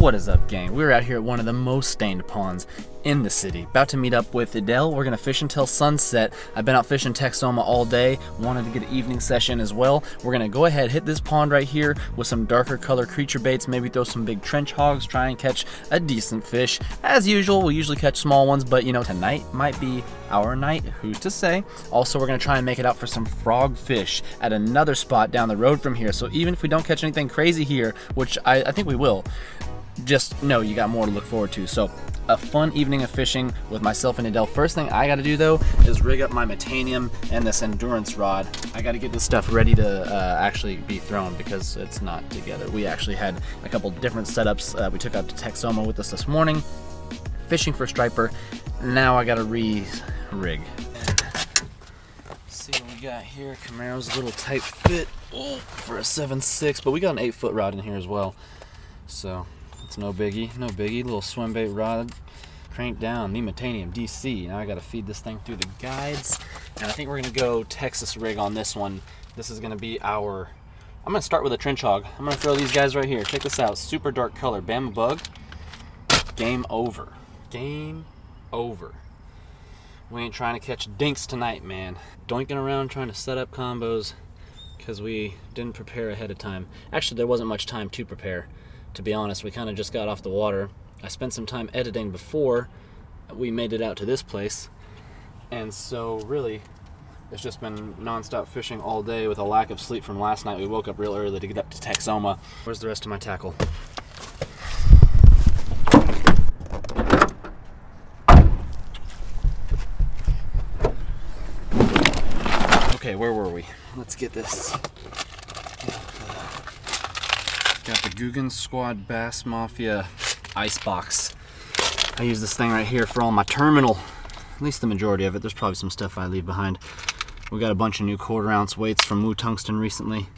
What is up, gang? We're out here at one of the most stained ponds in the city. About to meet up with Edel. We're gonna fish until sunset. I've been out fishing Texoma all day. Wanted to get an evening session as well. We're gonna go ahead, hit this pond right here with some darker color creature baits, maybe throw some big trench hogs, try and catch a decent fish. As usual, we usually catch small ones, but you know, tonight might be our night, who's to say. Also, we're gonna try and make it out for some frog fish at another spot down the road from here. So even if we don't catch anything crazy here, which I, I think we will, just know you got more to look forward to. So a fun evening of fishing with myself and Edel. First thing I gotta do though is rig up my Metanium and this endurance rod. I gotta get this stuff ready to uh, actually be thrown because it's not together. We actually had a couple different setups uh, we took out to Texoma with us this morning, fishing for striper. Now I gotta re-rig. See what we got here. Camaro's a little tight fit oh, for a 7.6, but we got an 8 foot rod in here as well. So it's no biggie, no biggie. Little swim bait rod, crank down, Metanium DC. Now I gotta feed this thing through the guides. And I think we're gonna go Texas rig on this one. This is gonna be our, I'm gonna start with a trench hog. I'm gonna throw these guys right here. Check this out, super dark color, Bama Bug. Game over, game over. We ain't trying to catch dinks tonight, man. Doinking around trying to set up combos because we didn't prepare ahead of time. Actually, there wasn't much time to prepare to be honest. We kind of just got off the water. I spent some time editing before we made it out to this place. And so, really, it's just been nonstop fishing all day with a lack of sleep from last night. We woke up real early to get up to Texoma. Where's the rest of my tackle? Okay, where were we? Let's get this Got the Googan Squad Bass Mafia ice box. I use this thing right here for all my terminal, at least the majority of it. There's probably some stuff I leave behind. We got a bunch of new quarter ounce weights from Woo Tungsten recently.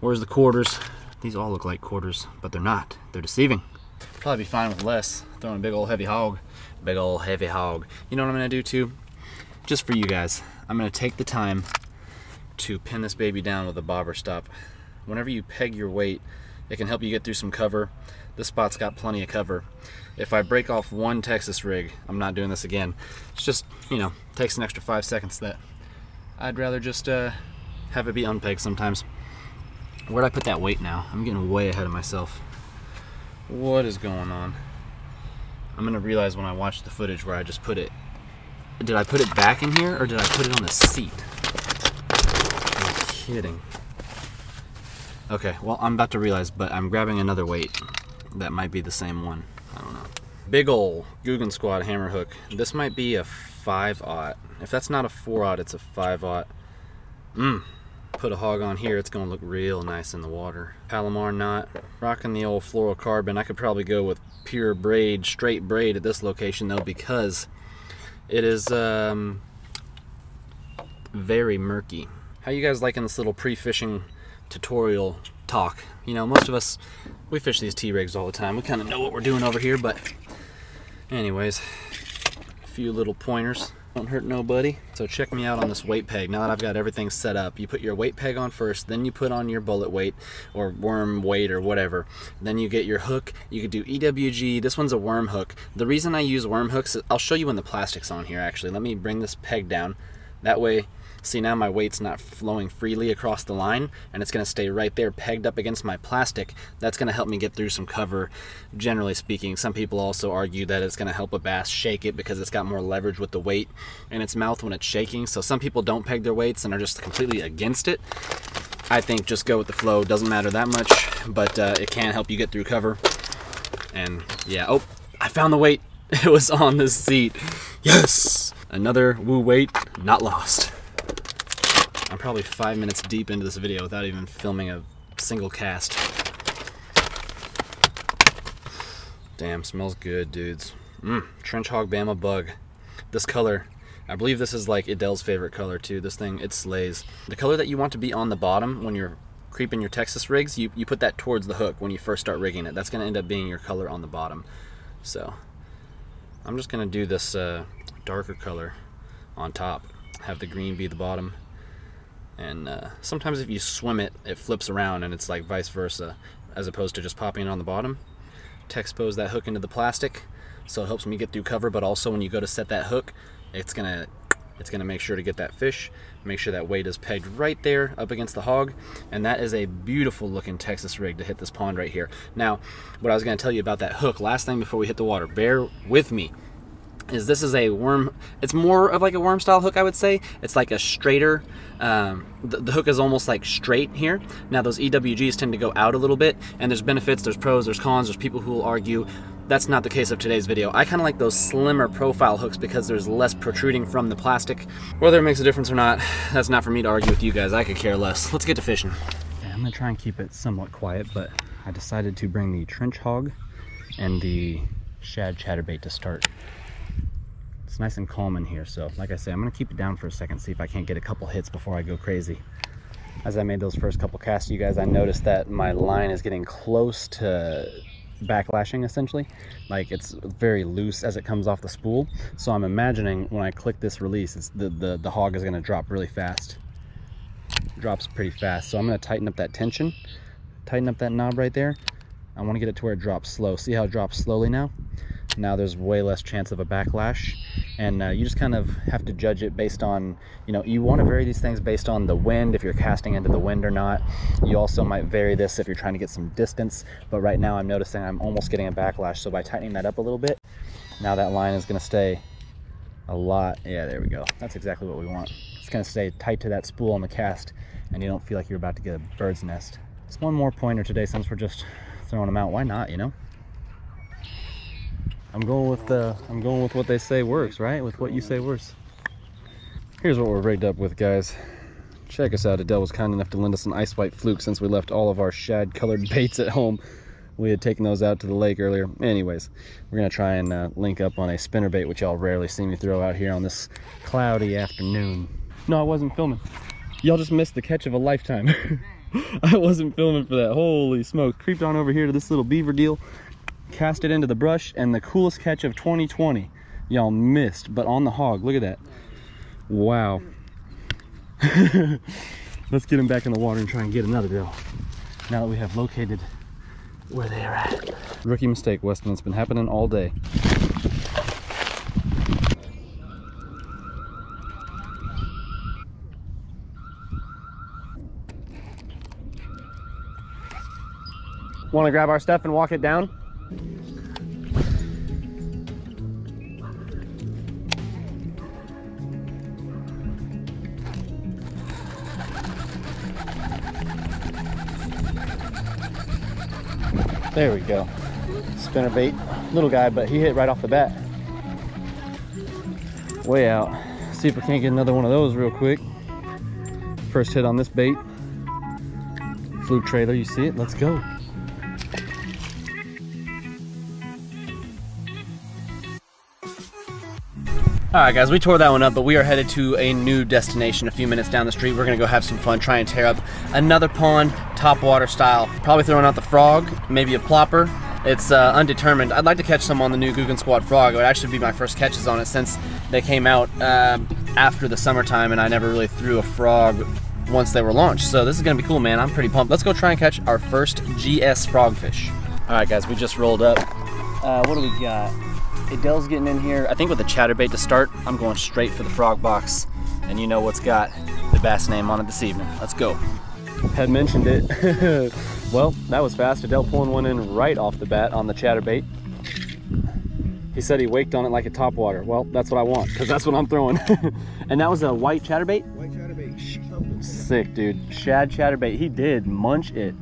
Where's the quarters? These all look like quarters, but they're not. They're deceiving. Probably be fine with less. Throwing a big old heavy hog. Big old heavy hog. You know what I'm gonna do too? Just for you guys, I'm gonna take the time to pin this baby down with a bobber stop. Whenever you peg your weight, it can help you get through some cover. This spot's got plenty of cover. If I break off one Texas rig, I'm not doing this again. It's just, you know, takes an extra five seconds that I'd rather just uh, have it be unpegged sometimes. Where'd I put that weight now? I'm getting way ahead of myself. What is going on? I'm gonna realize when I watch the footage where I just put it. Did I put it back in here or did I put it on the seat? I'm kidding. Okay, well, I'm about to realize, but I'm grabbing another weight. That might be the same one. I don't know. Big ol' Googan Squad hammer hook. This might be a 5-aught. If that's not a 4-aught, it's a 5-aught. Mmm. Put a hog on here, it's going to look real nice in the water. Palomar knot. Rocking the old fluorocarbon. I could probably go with pure braid, straight braid at this location, though, because it is um, very murky. How you guys liking this little pre-fishing tutorial talk. You know, most of us, we fish these T-rigs all the time. We kind of know what we're doing over here, but anyways, a few little pointers. Don't hurt nobody. So check me out on this weight peg. Now that I've got everything set up, you put your weight peg on first, then you put on your bullet weight or worm weight or whatever. Then you get your hook. You could do EWG. This one's a worm hook. The reason I use worm hooks, I'll show you when the plastic's on here actually. Let me bring this peg down. That way See now my weight's not flowing freely across the line and it's to stay right there pegged up against my plastic. That's to help me get through some cover generally speaking. Some people also argue that it's to help a bass shake it because it's got more leverage with the weight in its mouth when it's shaking. So some people don't peg their weights and are just completely against it. I think just go with the flow. Doesn't matter that much, but uh, it can help you get through cover. And yeah, oh, I found the weight. It was on the seat. Yes! Another woo weight, not lost. Probably five minutes deep into this video without even filming a single cast. Damn, smells good, dudes. Mmm, Trench Hog Bama Bug. This color, I believe this is like Edel's favorite color too. This thing, it slays. The color that you want to be on the bottom when you're creeping your Texas rigs, you, you put that towards the hook when you first start rigging it. That's going to end up being your color on the bottom. So, I'm just going to do this uh, darker color on top. Have the green be the bottom and uh, sometimes if you swim it it flips around and it's like vice versa as opposed to just popping it on the bottom to expose that hook into the plastic. So it helps me get through cover, but also when you go to set that hook, it's gonna it's gonna make sure to get that fish, make sure that weight is pegged right there up against the hog. And that is a beautiful looking Texas rig to hit this pond right here. Now, what I was gonna tell you about that hook, last thing before we hit the water, bear with me is this is a worm it's more of like a worm style hook i would say. It's like a straighter um, the, the, hook is almost like straight here. Now those ewgs tend to go out a little bit and there's benefits there's pros there's cons there's people who will argue. That's not the case of today's video. I kind of like those slimmer profile hooks because there's less protruding from the plastic. Whether it makes a difference or not that's not for me to argue with you guys. I could care less. Let's get to fishing. I'm gonna try and keep it somewhat quiet but i decided to bring the trench hog and the shad chatterbait to start it's nice and calm in here. So like I say, I'm gonna keep it down for a second, see if I can't get a couple hits before I go crazy. As I made those first couple casts, you guys, I noticed that my line is getting close to backlashing essentially. Like it's very loose as it comes off the spool. So I'm imagining when I click this release, it's the, the, the hog is gonna drop really fast. Drops pretty fast. So I'm gonna tighten up that tension, tighten up that knob right there. I wanna get it to where it drops slow. See how it drops slowly now? Now there's way less chance of a backlash. And uh, you just kind of have to judge it based on you know you want to vary these things based on the wind if you're casting into the wind or not. You also might vary this if you're trying to get some distance but right now I'm noticing I'm almost getting a backlash. So by tightening that up a little bit now that line is going to stay a lot. Yeah there we go. That's exactly what we want. It's going to stay tight to that spool on the cast and you don't feel like you're about to get a bird's nest. It's one more pointer today since we're just throwing them out. Why not you know I'm going with the I'm going with what they say works, right? With what you say works. Here's what we're rigged up with, guys. Check us out. Edel was kind enough to lend us an ice white fluke since we left all of our shad colored baits at home. We had taken those out to the lake earlier. Anyways, we're gonna try and uh, link up on a spinner bait, which y'all rarely see me throw out here on this cloudy afternoon. No, I wasn't filming. Y'all just missed the catch of a lifetime. I wasn't filming for that. Holy smoke. Creeped on over here to this little beaver deal cast it into the brush and the coolest catch of 2020 y'all missed but on the hog. Look at that. Wow. Let's get him back in the water and try and get another deal now that we have located where they're at. Rookie mistake Westin it's been happening all day. Want to grab our stuff and walk it down there we go. Spinner bait, little guy, but he hit right off the bat. Way out. See if we can't get another one of those real quick. First hit on this bait. Fluke trailer, you see it? Let's go. All right, guys, we tore that one up, but we are headed to a new destination a few minutes down the street. We're gonna go have some fun, try and tear up another pond, top water style. Probably throwing out the frog, maybe a plopper. It's uh, undetermined. I'd like to catch some on the new Googan Squad frog. It would actually be my first catches on it since they came out uh, after the summertime, and I never really threw a frog once they were launched. So this is gonna be cool, man. I'm pretty pumped. Let's go try and catch our first GS frogfish. All right, guys, we just rolled up. Uh, what do we got? Edel's getting in here. I think with the chatterbait to start, I'm going straight for the frog box. And you know what's got the bass name on it this evening. Let's go. Had mentioned it. well, that was fast. Adele pulling one in right off the bat on the chatterbait. He said he waked on it like a topwater. Well, that's what I want, because that's what I'm throwing. and that was a white chatterbait? White chatterbait. Sick, dude. Shad chatterbait. He did munch it.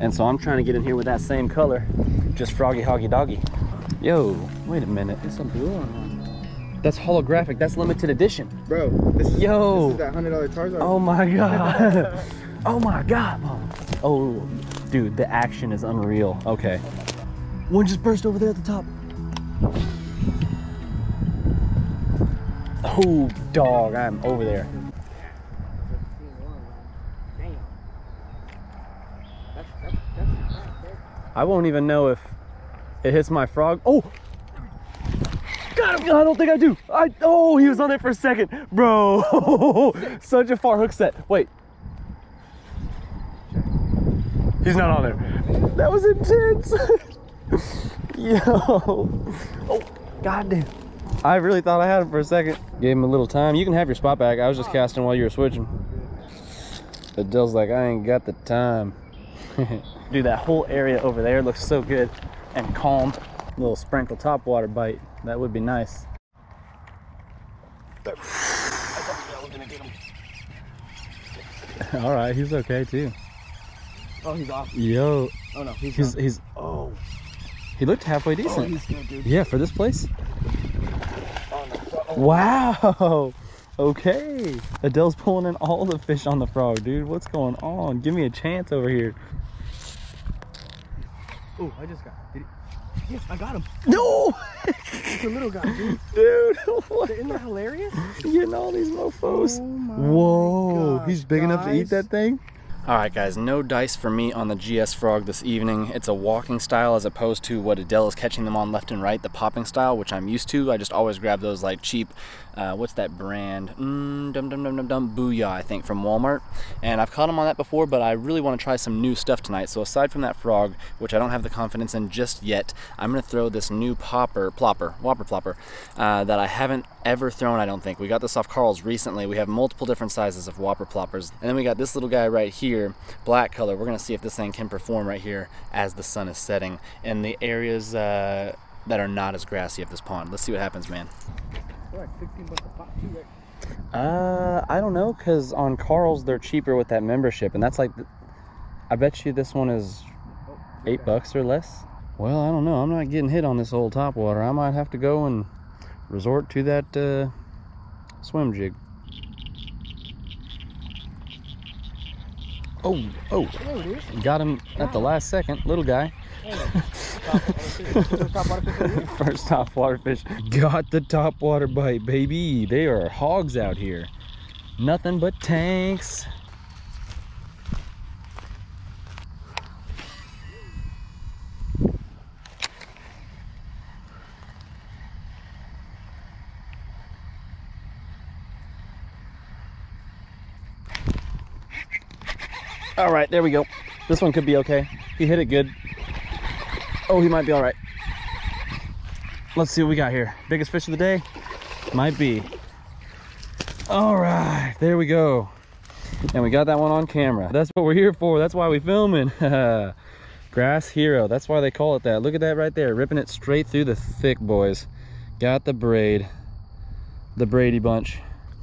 And so I'm trying to get in here with that same color. Just froggy hoggy doggy. Yo, wait a minute. There's some blue on one. That's holographic. That's limited edition. Bro, this is, Yo. This is that $100 Tarzan. Oh my god. oh my god, mom. Oh, dude, the action is unreal. Okay. One just burst over there at the top. Oh, dog, I'm over there. I won't even know if it hits my frog. Oh! Got him! I don't think I do. I oh, he was on there for a second, bro. Such a far hook set. Wait. He's not on there. That was intense. Yo. Oh, goddamn. I really thought I had him for a second. Gave him a little time. You can have your spot back. I was just casting while you were switching. Dill's like, I ain't got the time. Dude, that whole area over there looks so good and calm. Little sprinkle top water bite. That would be nice. All right, he's okay too. Oh, he's off. Yo, Oh no, he's he's he's oh, he looked halfway Oh, decent. he's good. Yeah, for this place. Oh, no. Oh, Wow. Okay. Edel's pulling in all the fish on the frog, dude. What's going on? Give me a chance over here. Oh, I just got. Did he... Yes, I got him. No, It's a little guy, dude. dude. What? Isn't that hilarious? Getting all these mofos. Oh Whoa. gosh, He's big enough to eat that thing. All right, guys. No dice for me on the GS Frog this evening. It's a walking style as opposed to what Edel is catching them on left and right, the popping style, which I'm used to. I just always grab those like cheap. Uh, what's that brand? Mm, dum dum dum dum dum. Booyah, I think, from Walmart. And I've caught them on that before, but I really want to try some new stuff tonight. So aside from that frog, which I don't have the confidence in just yet, I'm gonna throw this new popper, plopper, whopper plopper, uh, that I haven't ever thrown. I don't think. We got this off Karl's recently. We have multiple different sizes of whopper ploppers, and then we got this little guy right here, black color. We're gonna see if this thing can perform right here as the sun is setting in the areas uh, that are not as grassy of this pond. Let's see what happens, man. They're like 16 bucks a pop, too, right? Uh, I don't know, cause on Karl's they're cheaper with that membership, and that's like, I bet you this one is eight bucks or less. Well, I don't know. I'm not getting hit on this old top water. I might have to go and resort to that uh, swim jig. Oh, oh, got him at the last second, little guy. First top water fish. Got the top water bite, baby. They are hogs out here. Nothing but tanks. All right, there we go. This one could be okay. He hit it good. Oh, he might be all right. Let's see what we got here. Biggest fish of the day? Might be. All right, there we go. And we got that one on camera. That's what we're here for. That's why we filming. Grass Hero. That's why they call it that. Look at that right there. Ripping it straight through the thick, boys. Got the braid. The Brady bunch.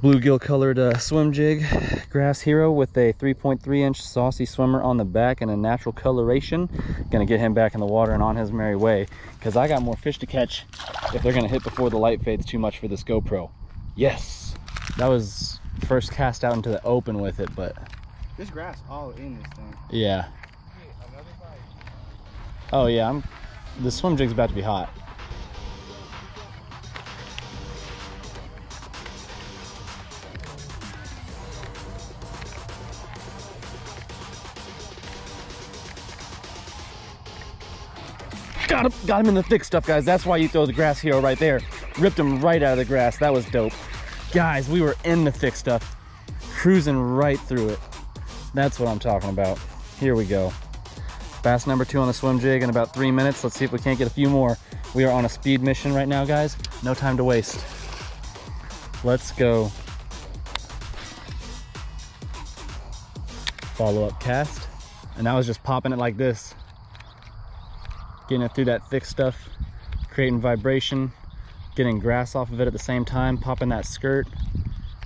Bluegill colored uh, swim jig. Grass Hero with a 3.3 inch saucy swimmer on the back and a natural coloration. Gonna get him back in the water and on his merry way. Cause I got more fish to catch if they're gonna hit before the light fades too much for this GoPro. Yes. That was first cast out into the open with it, but This grass all in this thing. yeah. Oh yeah, I'm the swim jig's about to be hot. Got him, got him in the thick stuff, guys. That's why you throw the grass hero right there. Ripped him right out of the grass. That was dope. Guys, we were in the thick stuff, cruising right through it. That's what I'm talking about. Here we go. Bass number two on the swim jig in about three minutes. Let's see if we can't get a few more. We are on a speed mission right now, guys. No time to waste. Let's go. Follow up cast. And I was just popping it like this. Getting it through that thick stuff, creating vibration, getting grass off of it at the same time, popping that skirt.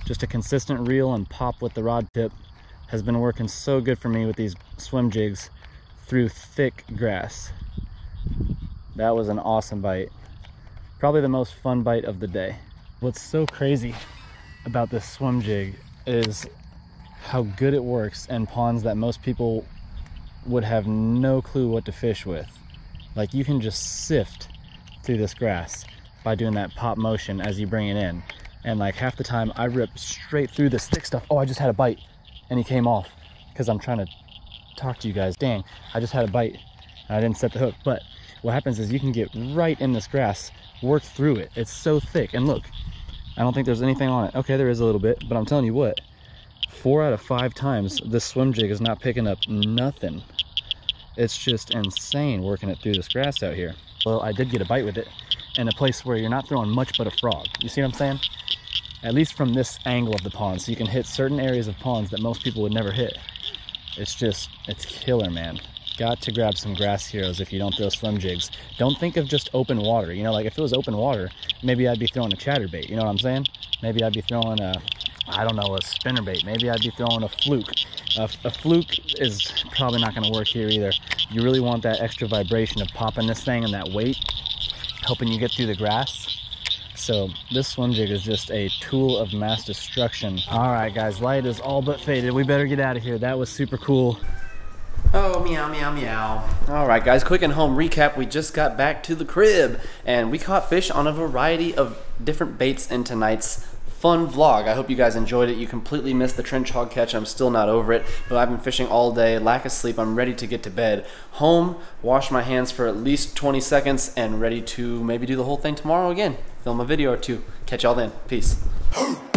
Just a consistent reel and pop with the rod tip has been working so good for me with these swim jigs through thick grass. That was an awesome bite. Probably the most fun bite of the day. What's so crazy about this swim jig is how good it works in ponds that most people would have no clue what to fish with. Like you can just sift through this grass by doing that pop motion as you bring it in. And like half the time I rip straight through this thick stuff. Oh, I just had a bite and he came off because I'm trying to talk to you guys. Dang, I just had a bite and I didn't set the hook. But what happens is you can get right in this grass, work through it. It's so thick. And look, I don't think there's anything on it. Okay, there is a little bit, but I'm telling you what, four out of five times this swim jig is not picking up nothing. It's just insane working it through this grass out here. Well, I did get a bite with it in a place where you're not throwing much but a frog. You see what I'm saying? At least from this angle of the pond, so you can hit certain areas of ponds that most people would never hit. It's just, it's killer, man. Got to grab some grass heroes if you don't throw swim jigs. Don't think of just open water. You know, like if it was open water, maybe I'd be throwing a chatterbait. You know what I'm saying? Maybe I'd be throwing a, I don't know, a spinnerbait. Maybe I'd be throwing a fluke. A, a fluke is probably not going to work here either. You really want that extra vibration of popping this thing and that weight, helping you get through the grass. So this swim jig is just a tool of mass destruction. All right, guys, light is all but faded. We better get out of here. That was super cool. Oh, meow, meow, meow. All right, guys, quick and home recap. We just got back to the crib and we caught fish on a variety of different baits in tonight's fun vlog. I hope you guys enjoyed it. You completely missed the trench hog catch. I'm still not over it, but I've been fishing all day, lack of sleep. I'm ready to get to bed. Home, wash my hands for at least 20 seconds and ready to maybe do the whole thing tomorrow again. Film a video or two. Catch y'all then. Peace.